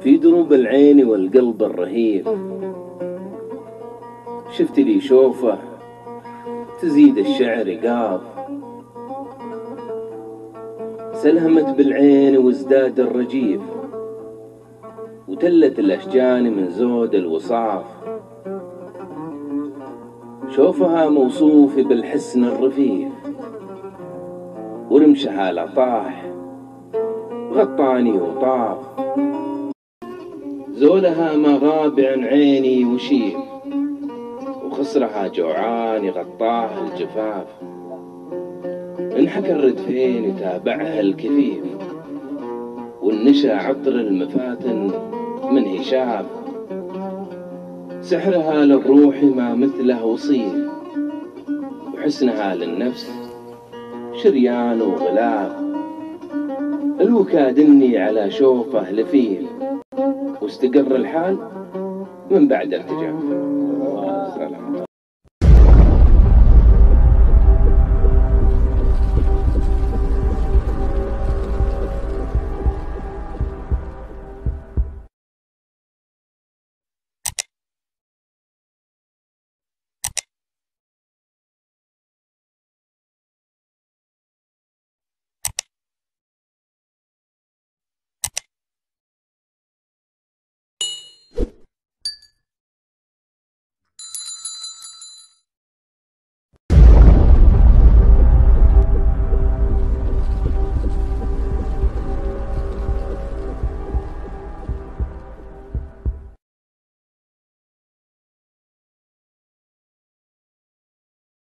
في دروب العين والقلب الرهيب شفت لي شوفة تزيد الشعر قاف. سلهمت بالعين وازداد الرجيف وتلت الأشجان من زود الوصاف. شوفها موصوف بالحسن الرفيف ورمشها لطاح غطاني وطاف. غاب عن عيني وشيف وخصرها جوعان غطاه الجفاف. انحكى الردفين يتابعها الكفيف. والنشا عطر المفاتن من هشاف. سحرها للروح ما مثله وصيف وحسنها للنفس شريان وغلاف. الوكادني على شوفه لفيف واستقر الحال من بعد ارتجاف